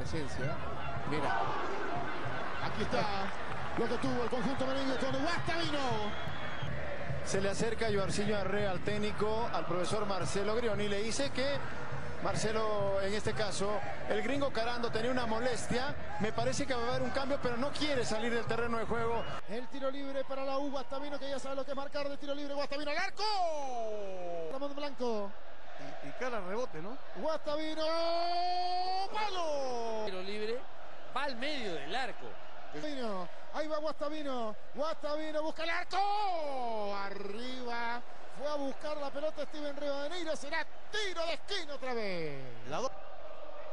presencia. Mira. Aquí está lo que tuvo el conjunto merengue con Guastavino. Se le acerca Joarcillo Arrea al técnico, al profesor Marcelo Grioni, le dice que Marcelo, en este caso, el gringo Carando tenía una molestia. Me parece que va a haber un cambio, pero no quiere salir del terreno de juego. El tiro libre para la U, Guastavino, que ya sabe lo que es marcar de tiro libre. Guastavino al arco. Ramón Blanco. Y, y cara rebote, ¿no? Guastavino. ¡Palo! Tiro libre, va al medio del arco. Guastavino, Ahí va Guastavino. Guastavino busca el arco. Arriba. Fue a buscar la pelota Steven Rivadeneira. Será tiro de esquina otra vez. La do-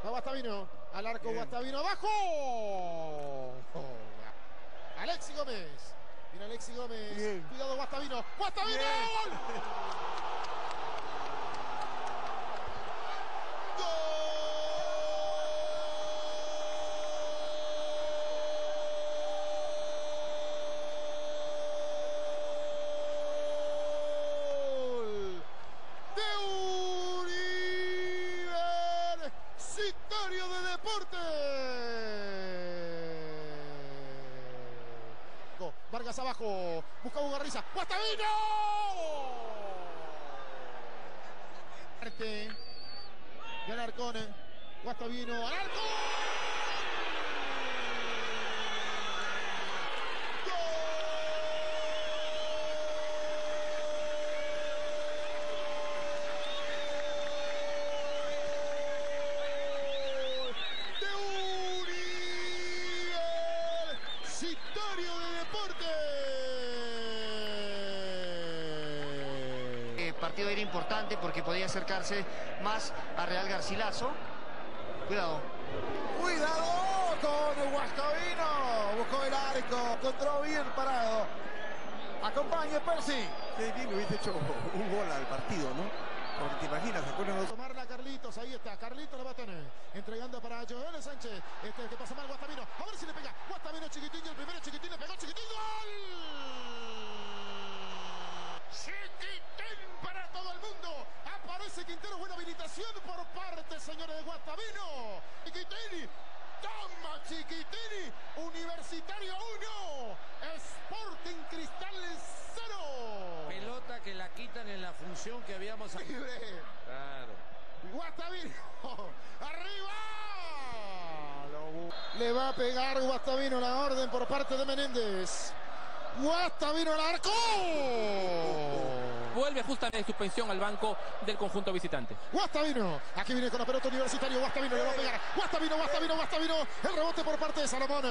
Va Guastavino. Al arco Guastavino. Abajo. Alexi Gómez. Mira Alexi Gómez. Bien. Cuidado Guastavino. Guastavino. Bien. Gol de Universitario de Deporte. Go, Vargas abajo, busca Bugarriza, Guastavino. Arte, de Arcone, Guastavino, al arco. Gol de Universitario de Deporte. El partido era importante porque podía acercarse más a Real Garcilaso. Cuidado. Cuidado con el Guastavino. Buscó el arco. Encontró bien parado. Acompañe Percy. Qué bien hubiese hecho un gol al partido, ¿no? Porque te imaginas, ¿se acuerdan los Tomarla Carlitos, ahí está, Carlitos la va a tener, entregando para Joel Sánchez, este que pasa mal Guastavino, a ver si le pega, Guastavino chiquitín, el primero chiquitín, le pegó chiquitín, gol, chiquitín para todo el mundo, aparece Quintero, por parte, señores de Guastavino, chiquitín, toma chiquitín, Universitario 1, Sporting Cristal 0, Pelota que la quitan en la función que habíamos... libre. Claro. Guastavino, arriba. Le va a pegar Guastavino la orden por parte de Menéndez. Guastavino al arco. Vuelve justamente de suspensión al banco del conjunto visitante. Guastavino, aquí viene con la pelota universitario. Guastavino le va a pegar. Guastavino, Guastavino, Guastavino. El rebote por parte de Salomón.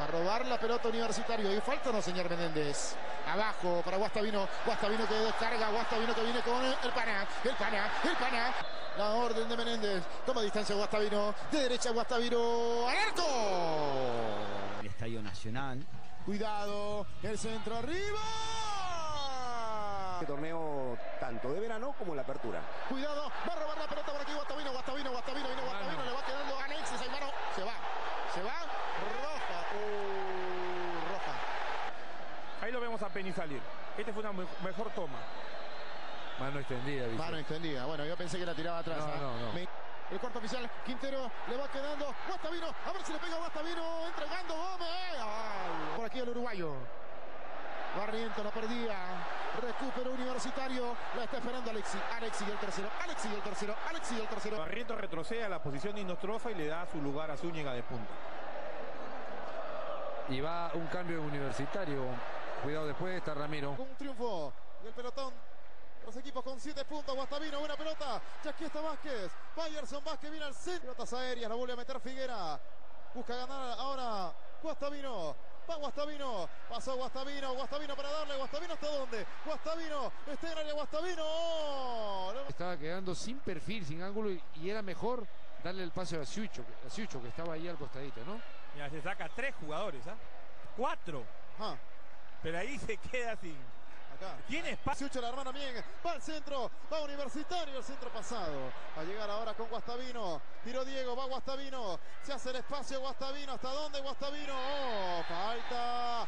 Va a robar la pelota universitario. ¿Y falta o no, señor Menéndez? Abajo para Guastavino. Guastavino que descarga. Guastavino que viene con el pana. El pana. El pana. La orden de Menéndez. Toma distancia Guastavino. De derecha Guastavino. ¡Al arco! el Estadio Nacional. Cuidado. El centro arriba. Este torneo tanto de verano como la apertura. Cuidado, va a robar la pelota por aquí Guastavino, Guastavino, Guastavino, viene Guastavino, le va quedando Alexis Aymaro, se va, se va, roja, uh, roja. Ahí lo vemos a Penny salir. Esta fue una me- mejor toma. Mano extendida, dice. Mano extendida, bueno, yo pensé que la tiraba atrás. No, ¿ah? no, no. Me- El cuarto oficial, Quintero, le va quedando Guastavino, a ver si le pega Guastavino, entregando Gómez. Ay, por aquí el uruguayo. Barriento la perdía. Recupero universitario. La está esperando Alexi. Alexi y el tercero. Alexi y el tercero. Alexi y el tercero. Barrientos retrocede a la posición de Inostrofa y le da su lugar a Zúñiga de punta. Y va un cambio universitario. Cuidado después, está Ramiro. Un triunfo del pelotón. Los equipos con 7 puntos. Guastavino, buena pelota. Ya aquí está Vázquez. Bayerson Vázquez viene al centro. Pelotas aéreas, la vuelve a meter Figuera. Busca ganar ahora Guastavino. Va Guastavino. Pasó Guastavino. Guastavino para darle. Guastavino hasta dónde. Guastavino. Está en área Guastavino. Estaba quedando sin perfil, sin ángulo y, y era mejor darle el pase a Siucho, que- a Siucho, que estaba ahí al costadito, ¿no? Mira, se saca tres jugadores, ¿ah? Cuatro. Ah, Pero ahí se queda sin. Acá. Tiene espacio. La hermana bien, va al centro, va Universitario, el centro pasado. A llegar ahora con Guastavino. Tiró Diego, va Guastavino. Se hace el espacio Guastavino. ¿Hasta dónde Guastavino? Oh, falta.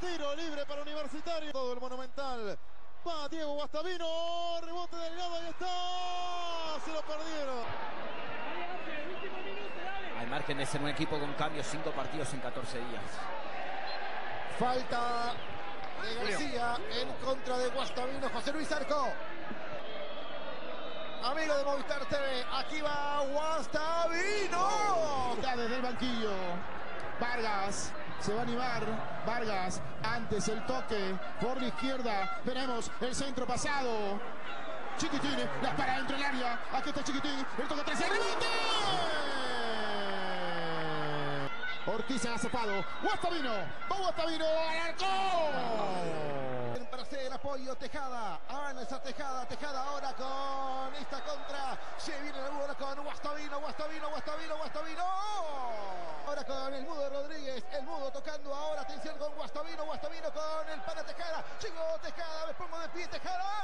Tiro libre para Universitario. Todo el Monumental. Va Diego Guastavino. Rebote delgado, ahí está. Se lo perdieron. Hay margen de ser un equipo con cambios, cinco partidos en 14 días. Falta de García en contra de Guastavino. José Luis Arco. Amigo de Movistar TV, aquí va Guastavino. Ya desde el banquillo. Vargas se va a animar. Vargas antes el toque por la izquierda. Veremos el centro pasado. Chiquitín, las para dentro del área. Aquí está Chiquitín. El toque atrás. ¡El! Ortiz ha zapado. Guastavino. Va Guastavino al arco. Para hacer el apoyo, Tejada. Avanza Tejada. Tejada ahora con esta contra. Se viene el ahora con Guastavino. Guastavino, Guastavino, Guastavino. Ahora con el Mudo Rodríguez. El Mudo tocando ahora. Atención con Guastavino. Guastavino con el para Tejada. Llegó Tejada. Me pongo de pie Tejada.